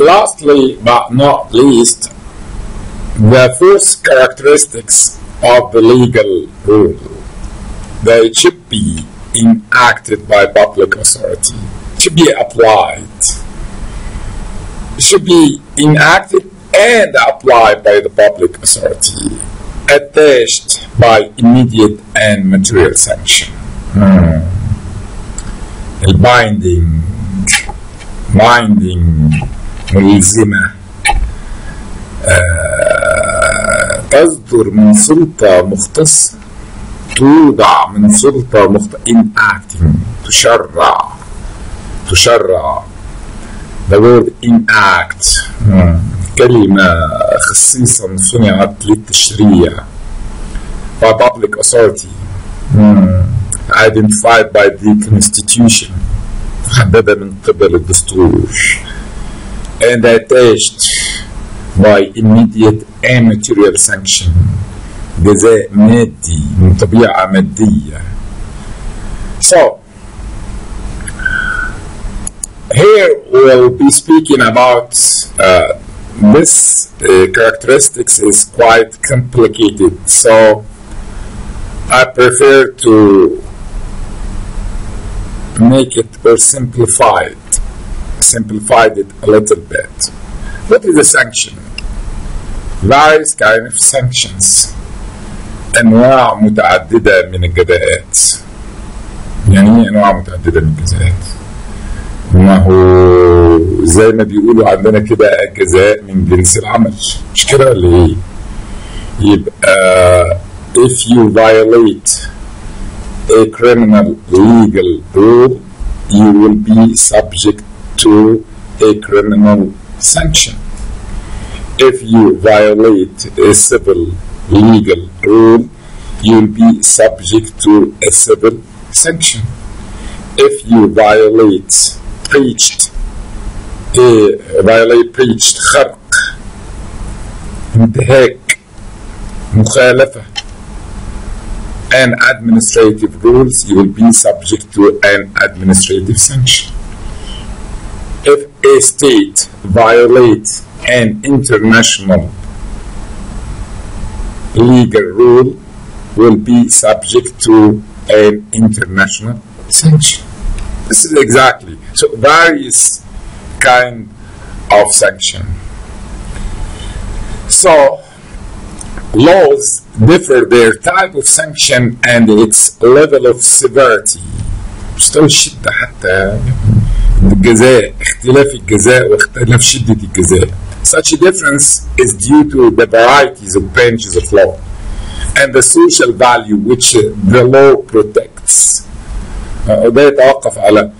lastly but not least, the first characteristics of the legal rule. They should be enacted by public authority, should be applied, should be enacted and applied by the public authority, attached by immediate and material sanction. Hmm. Binding, binding ملزمة آه، تصدر من سلطة مختصة توضع من سلطة مختصة enacting تشرع تشرع. The word enact. كلمة خصيصا صنعت للتشريع. By public authority. Identified by the constitution محددة من قبل الدستور. and attached by immediate and material sanction جزاء مادي من طبيعة مادية so here we'll be speaking about uh, this uh, characteristics is quite complicated so I prefer to make it or simplify it Simplified it a little bit what is a sanction various kind of sanctions انواع متعدده من الجزاءات يعني إيه انواع متعدده من الجزاءات ما هو زي ما بيقولوا عندنا كده الجزاء من جنس العمل مش كده ولا إيه يبقى if you violate a criminal legal rule you will be subject to a criminal sanction if you violate a civil legal rule, you'll be subject to a civil sanction. If you violate preached, uh, violate preached خرق انتهاك مخالفة and administrative rules, you will be subject to an administrative sanction. If a state violates an international legal rule will be subject to an international sanction. This is exactly so various kind of sanction. So laws differ their type of sanction and its level of severity. مستوى الشدة حتى الجزاء اختلاف الجزاء واختلاف شدة الجزاء Such a difference is due to the varieties of branches of law and the social value which the law protects. وده يتوقف على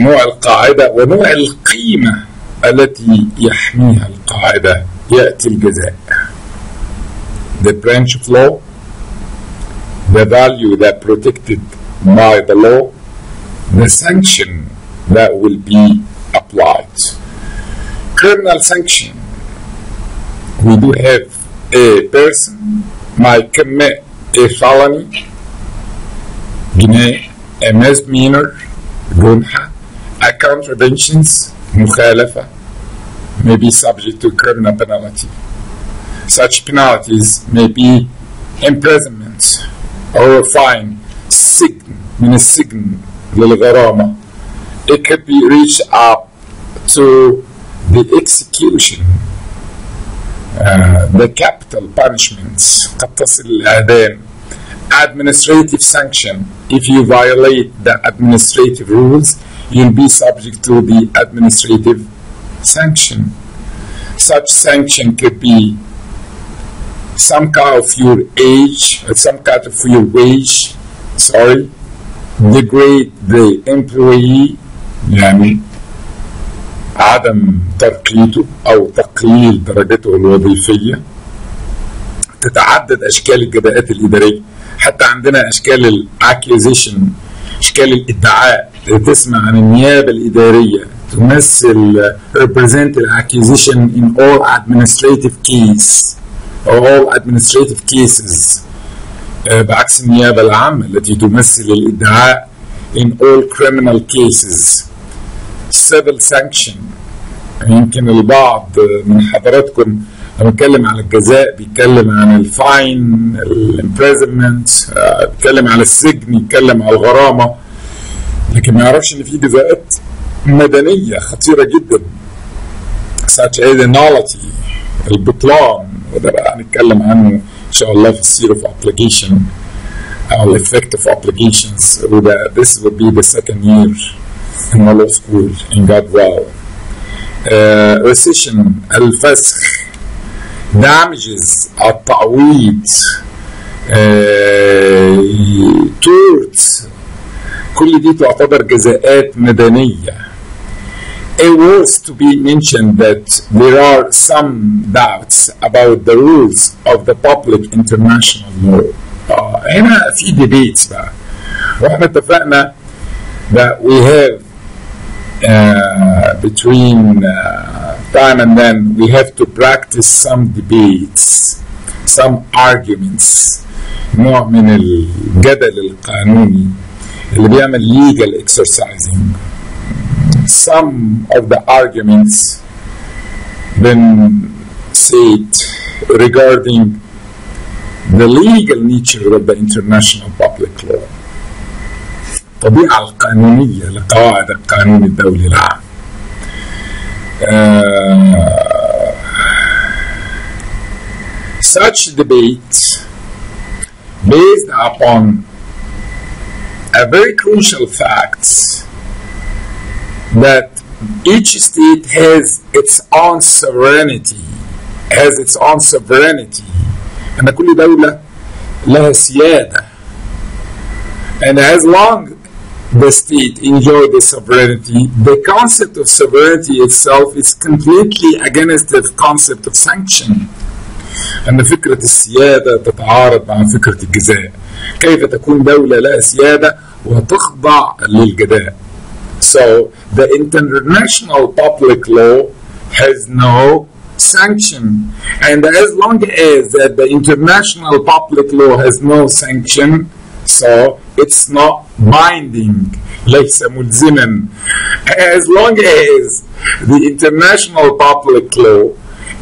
نوع القاعدة ونوع القيمة التي يحميها القاعدة يأتي الجزاء. The branch of law, the value that protected by the law, the sanction that will be applied. criminal sanction. We do have a person might commit a felony, جناح, a misdemeanor, جنحة, a contraventions, مخالفة, may be subject to criminal penalty. Such penalties may be imprisonment or a fine, سجن من السجن للغرامة. It could be reached up to the execution uh, the capital punishments قد تصل الإعدام administrative sanction if you violate the administrative rules you'll be subject to the administrative sanction such sanction could be some kind of your age or some kind of your wage sorry degrade the employee يعني عدم ترقيته أو تقليل درجته الوظيفية تتعدد أشكال الجزاءات الإدارية. حتى عندنا أشكال الاكيوزيشن أشكال الإدعاء تسمع عن النيابة الإدارية تمثل represent accusation in all administrative case or all administrative cases. بعكس النيابة العامة التي تمثل الإدعاء in all criminal cases. Civil sanction. يمكن البعض من حضراتكم لما بيتكلم على الجزاء بيتكلم عن الفاين الامبريزمنت بيتكلم على السجن يتكلم على الغرامة. لكن ما يعرفش إن في جزاءات مدنية خطيرة جدا. Such as nullity البطلان. وده بقى هنتكلم عنه إن شاء الله في السير of application أو effect of applications. وده this will be the second year. in my law school in God well uh, recession الفسخ damages التعويض تورت كل دي تعتبر جزاءات مدنية It was to be mentioned that there are some doubts about the rules of the public international law. آه هنا في debates بقى واحنا اتفقنا that we have uh, between uh, time and then we have to practice some debates some arguments نوع من الجدل القانوني اللي بيعمل legal exercising some of the arguments been said regarding the legal nature of the international public law الطبيعة القانونية لقواعد القانون الدولي العام uh, such debate based upon a very crucial facts that each state has its own sovereignty has its own sovereignty أن كل دولة لها سيادة and as long the state enjoy the sovereignty the concept of sovereignty itself is completely against the concept of sanction أن فكرة السيادة تتعارض مع فكرة الجزاء كيف تكون دولة لها سيادة وتخضع للجزاء So the international public law has no sanction and as long as that the international public law has no sanction so it's not binding ليس ملزما as long as the international public law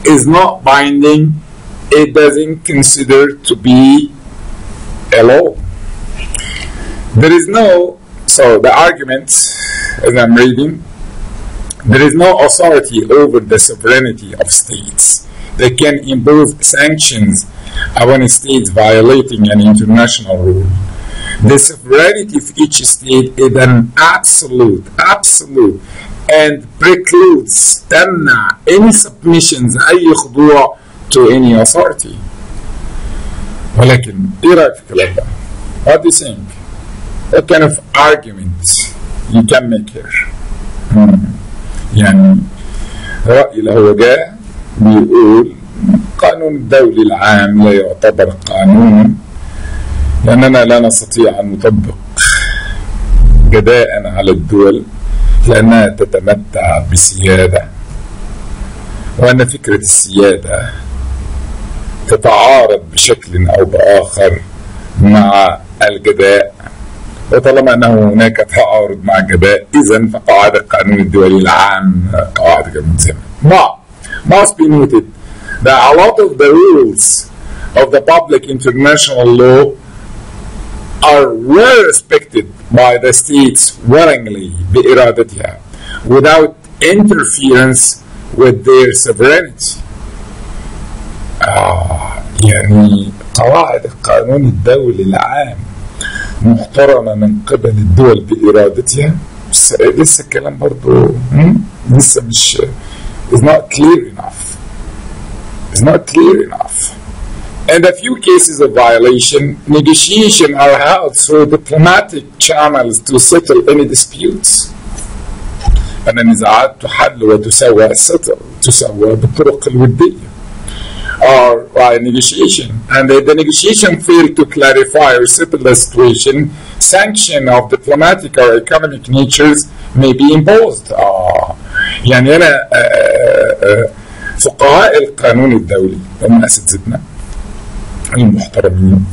is not binding it doesn't consider to be a law there is no so the argument as I'm reading there is no authority over the sovereignty of states. They can impose sanctions upon states violating an international rule. The sovereignty of each state is an absolute, absolute, and precludes تمنع any submissions أي خضوع to any authority. ولكن إيه رأيك في الكلام ده؟ What do you think? What kind of arguments you can make here? Hmm. يعني رأي اللي هو جاء بيقول القانون الدولي العام لا يعتبر قانونا لأننا لا نستطيع أن نطبق جداء على الدول لأنها تتمتع بسيادة وأن فكرة السيادة تتعارض بشكل أو بآخر مع الجداء وطالما أنه هناك تعارض مع الجداء اذا فقواعد القانون الدولي العام قواعد ملزمة. But must be noted that a lot of the rules of the public international law are well respected by the states willingly بإرادتها without interference with their sovereignty. آه يعني قواعد القانون الدولي العام محترمة من قبل الدول بإرادتها لسه الكلام برضو لسه مش is not clear enough is not clear enough and a few cases of violation negotiation are held through diplomatic channels to settle any disputes أن النزاعات تحل وتسوى settle تسوى بالطرق الودية or by negotiation. And if the negotiation failed to clarify or settle the situation, sanction of diplomatic or economic natures may be imposed. آه. يعني أنا فقهاء القانون الدولي هم أساتذتنا المحترمين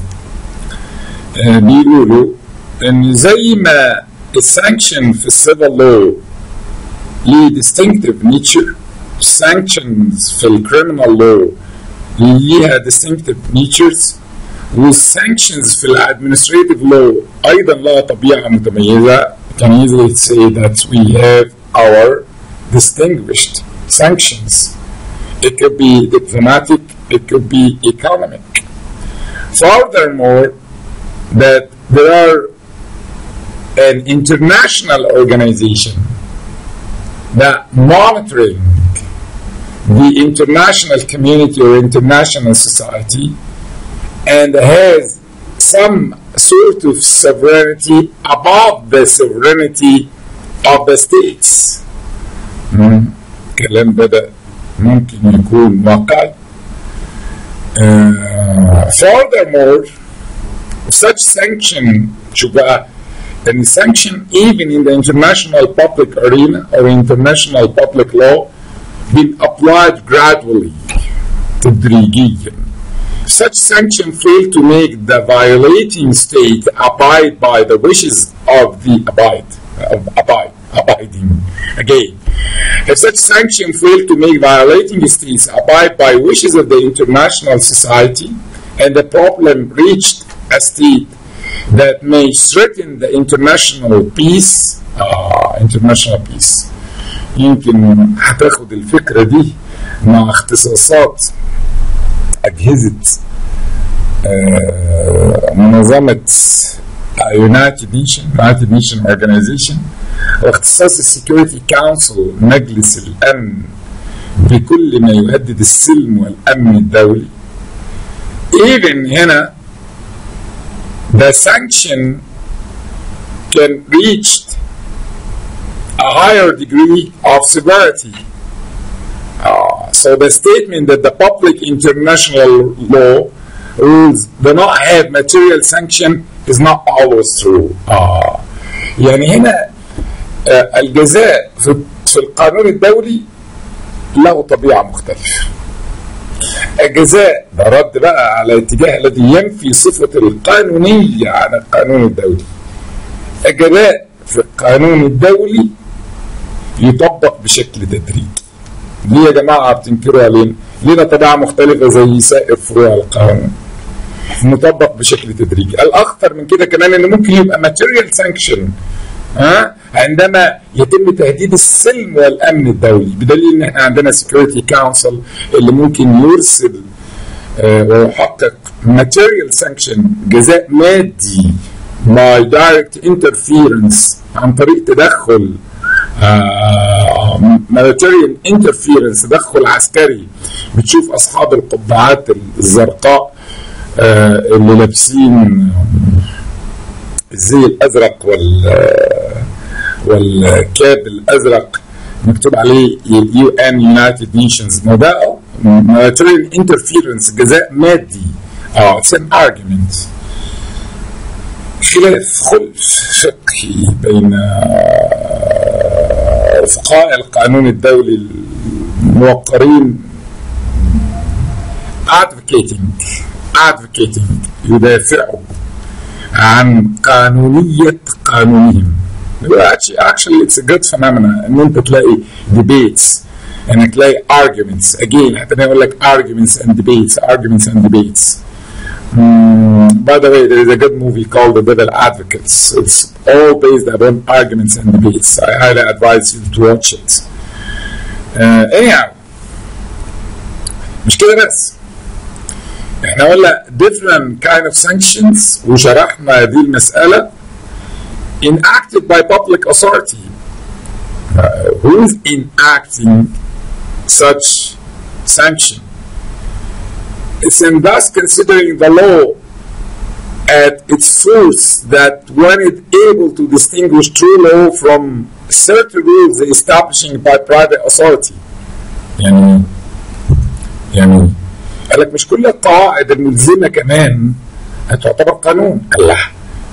آه، بيقولوا إن زي ما السانكشن في السيفل لو ليه ديستنكتيف نيتشر السانكشنز في الكريمنال لو ليها ديستنكتيف نيتشرز والسانكشنز في الادمنستريتيف لو أيضا لها طبيعة متميزة can easily say that we have our distinguished sanctions. It could be diplomatic, it could be economic. furthermore that there are an international organization that monitoring the international community or international society and has some sort of sovereignty above the sovereignty of the states. كلام بدأ ممكن يكون واقعي. Furthermore, such sanction should be and sanction even in the international public arena or international public law been applied gradually to Drigigin. Such sanction failed to make the violating state abide by the wishes of the abide, of abide abiding again if such sanction fail to make violating states abide by wishes of the international society and the problem reached a state that may threaten the international peace uh, international peace يمكن هتاخد الفكرة دي مع اختصاصات أجهزة آه منظمة United Nation United Nation Organization واختصاص السكيورتي كونسل مجلس الأمن بكل ما يهدد السلم والأمن الدولي even هنا the sanction can reach a higher degree of severity. Uh, so the statement that the public international law rules do not have material sanction is not always true. Uh, يعني هنا uh, الجزاء في, في القانون الدولي له طبيعة مختلفة. الجزاء ده رد بقى على الاتجاه الذي ينفي صفة القانونية عن القانون الدولي. الجزاء في القانون الدولي يطبق بشكل تدريجي. ليه يا جماعة بتنكروا علينا؟ لينا طبيعة مختلفة زي سائر فروع القانون. مطبق بشكل تدريجي. الأخطر من كده كمان إن ممكن يبقى material sanction ها؟ عندما يتم تهديد السلم والأمن الدولي. بدليل إن إحنا عندنا سكيورتي كونسل اللي ممكن يرسل آه ويحقق ماتيريال سانكشن جزاء مادي by direct interference عن طريق تدخل ماتيريال uh, انترفيرنس تدخل عسكري. بتشوف أصحاب القبعات الزرقاء اللي لابسين الزي الأزرق وال والكاب الأزرق مكتوب عليه يو إن يونايتد نيشنز موديل ماتيريال انترفيرنس جزاء مادي. آه اتس ان ارجيومنت خلاف خلف فقهي بين فقهاء القانون الدولي الموقرين. Advocating. advocating يدافعوا عن قانونية قانونهم actually it's a good phenomenon ان انت تلاقي debates انك تلاقي arguments again هتلاقي اقول لك arguments and debates arguments and debates Mm, by the way, there is a good movie called The Devil Advocates. It's all based upon arguments and debates. I highly advise you to watch it. Uh, anyhow, مش كده بس. احنا قلنا different kind of sanctions وشرحنا هذه المسألة enacted by public authority. Uh, who is enacting such sanction? It's in thus considering the law at its source that when it able to distinguish true law from certain rules establishing by private authority. يعني يعني قال لك مش كل القواعد الملزمة كمان هتعتبر قانون. الله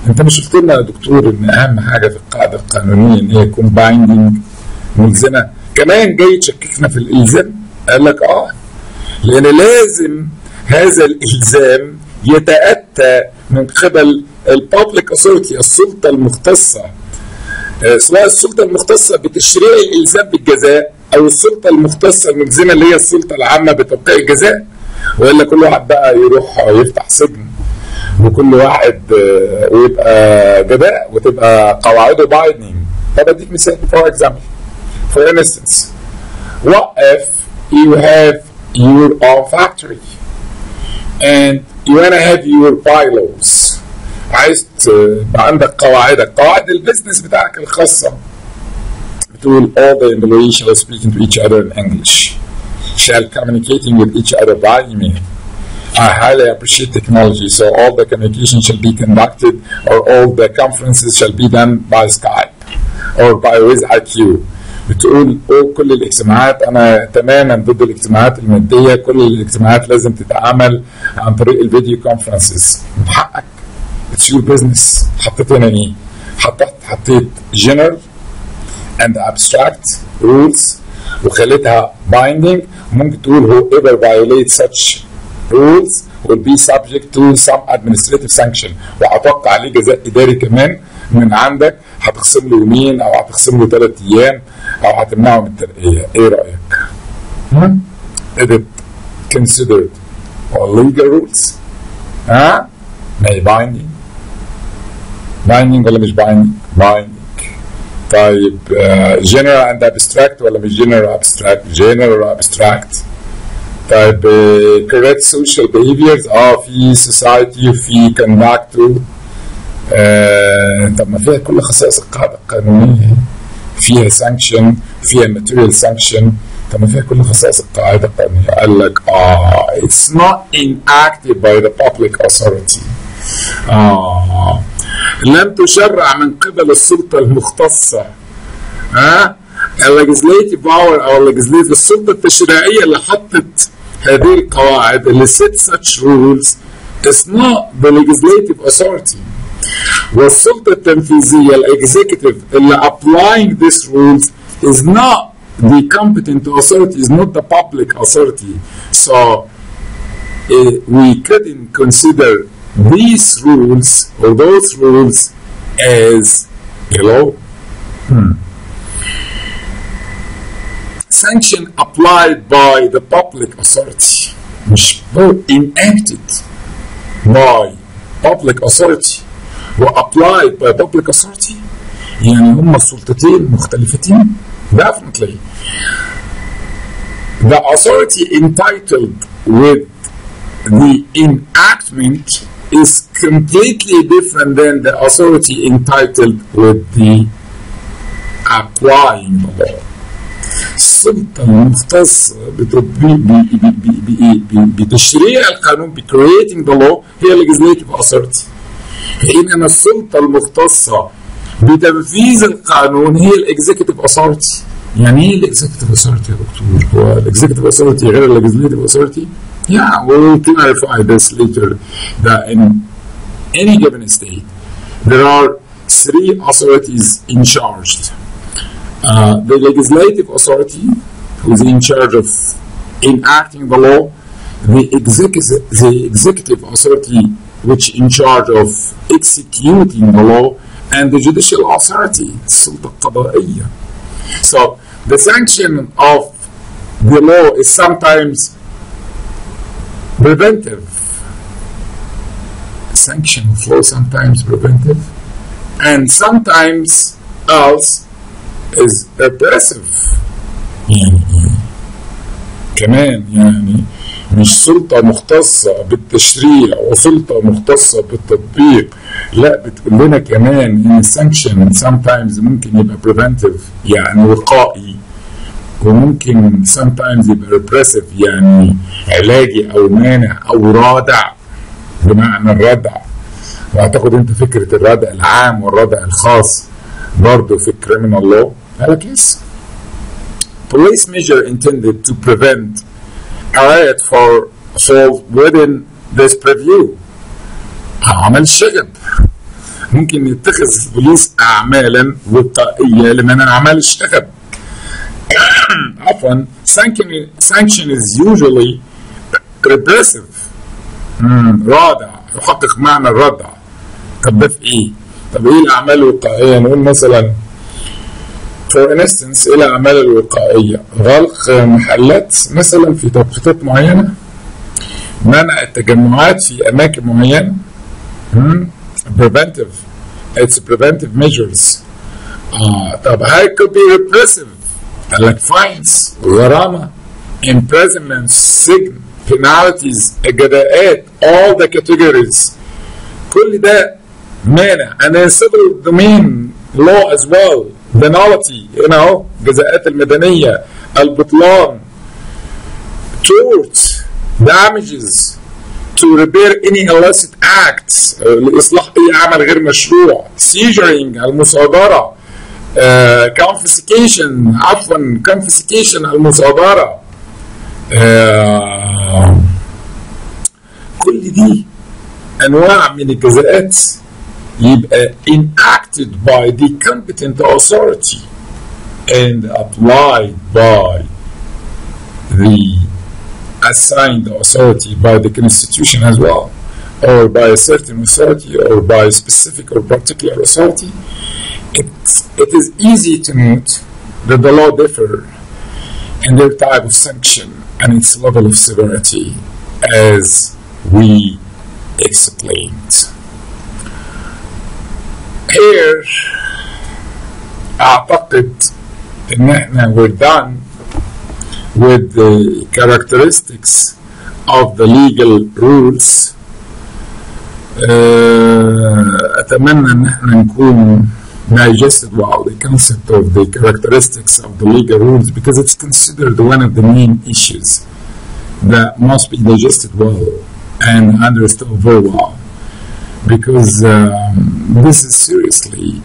انت مش قلت لنا يا دكتور ان اهم حاجة في القاعدة القانونية ان هي يكون بايندنج ملزمة؟ كمان جاي تشككنا في الإلزام. قال لك آه لأن لازم هذا الإلزام يتأتى من قبل البابليك اوثورتي السلطة المختصة. سواء السلطة المختصة بتشريع الإلزام بالجزاء أو السلطة المختصة الملزمة اللي هي السلطة العامة بتوقيع الجزاء. وإلا كل واحد بقى يروح يفتح سجن وكل واحد ويبقى جداء وتبقى قواعده بايدنج طب أديك مثال فور اكزامبل for instance what if you have your own factory and you wanna have your bylaws عايز تبقى عندك قواعدك قواعد البيزنس بتاعك الخاصة. بتقول all the employees shall speak to each other in English. shall communicating with each other by email I highly appreciate technology, so all the communication shall be conducted or all the conferences shall be done by Skype or by with IQ. بتقول كل الاجتماعات انا تماما ضد الاجتماعات الماديه كل الاجتماعات لازم تتعامل عن طريق الفيديو كونفرنسز من حقك اتس يور بزنس حطيت هنا ايه؟ حطيت حطيت جنرال اند ابستراكت رولز وخليتها بايندينج ممكن تقول هو ايفر violate such rules will be subject to some administrative sanction وهتوقع عليه جزاء إداري كمان من عندك هتخصم له يومين أو هتخصم له ثلاث أيام أو هتمنعه من الترقيه إيه رأيك؟ Is it considered legal rules؟ ها؟ ما هي binding binding ولا مش binding؟ binding طيب جنرال اند ابستراكت ولا مش جنرال ابستراكت جنرال ابستراكت طيب كريت سوشيال بيهيفيرز آه في سوسايتي وفي كونداكتو آه، طب ما فيها كل خصائص القاعدة القانونية. فيها سانكشن فيها ماتيريال سانكشن طب ما فيها كل خصائص القاعدة القانونية. قال لك آه it's not enacted باي ذا بابليك اوثورتي آه. لم تشرع من قبل السلطة المختصة ها الليجزليتيف باور أو الليجزليتيف السلطة التشريعية اللي حطت هذه القواعد اللي set such rules is not the legislative authority والسلطة التنفيذية الاكزيكتيف اللي applying these rules is not the competent authority is not the public authority so uh, we couldn't consider these rules or those rules as a law hmm. sanction applied by the public authority مش enacted by public authority وapplied by public authority يعني هم السلطتين مختلفتين definitely the authority entitled with the enactment is completely different than the authority entitled with the applying law السلطة المختصة بتطبيق بتشريع القانون ب creating the law هي legislative authority حينما السلطة المختصة بتنفيذ القانون هي الاكزيكتيف authority يعني إيه الاكزيكتيف authority يا دكتور؟ هو الاكزيكتيف authority غير الليجزليتيف authority؟ Yeah, we will clarify this later that in any given state there are three authorities in charge. Uh, the legislative authority, who is in charge of enacting the law, the executive, the executive authority, which in charge of executing the law, and the judicial authority, السلطة القضائية. So the sanction of the law is sometimes preventive. Sanction of law sometimes preventive, and sometimes else is oppressive. يعني كمان يعني مش سلطة مختصة بالتشريع وسلطة مختصة بالتطبيق لا بتقول لنا كمان إن السانكشن sometimes ممكن يبقى preventive يعني وقائي وممكن sometimes يبقى repressive يعني علاجي أو مانع أو رادع بمعنى الردع. وأعتقد أنت فكرة الردع العام والردع الخاص برضه في الكريمنال لو قال لك يس measure intended to prevent a riot for assault within this preview عمل شغب ممكن يتخذ البوليس اعمالا وقائيه لمنع اعمال الشغب عفوا sanction sanction is usually repressive. رادع يحقق معنى الردع طب ده في إيه؟ طب إيه الاعمال الوقائيه؟ نقول مثلا for instance إلى الأعمال الوقائية غلق محلات مثلا في توقيتات معينة منع التجمعات في أماكن معينة مم. preventive it's preventive measures. آه طب هاي could be repressive. قال لك fines غرامة imprisonment سجن penalties الجزاءات all the categories كل ده مانع and then civil domain law as well penalty هنا اهو الجزاءات المدنية البطلان tort damages to repair any illicit acts لإصلاح أي عمل غير مشروع seizuring المصادرة uh, confiscation عفوا confiscation المصادرة uh, كل دي أنواع من الجزاءات يبقى enacted by the competent authority and applied by the assigned authority by the constitution as well or by a certain authority or by a specific or particular authority it's, it is easy to note that the law differ in their type of sanction and its level of severity as we explained here اعتقد ان احنا we're done with the characteristics of the legal rules uh, اتمنى ان احنا نكون digested well the concept of the characteristics of the legal rules because it's considered one of the main issues that must be digested well and understood very well because um, this is seriously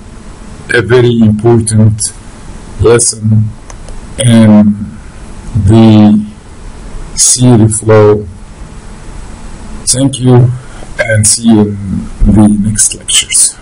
a very important lesson in the theory flow. Thank you and see you in the next lectures.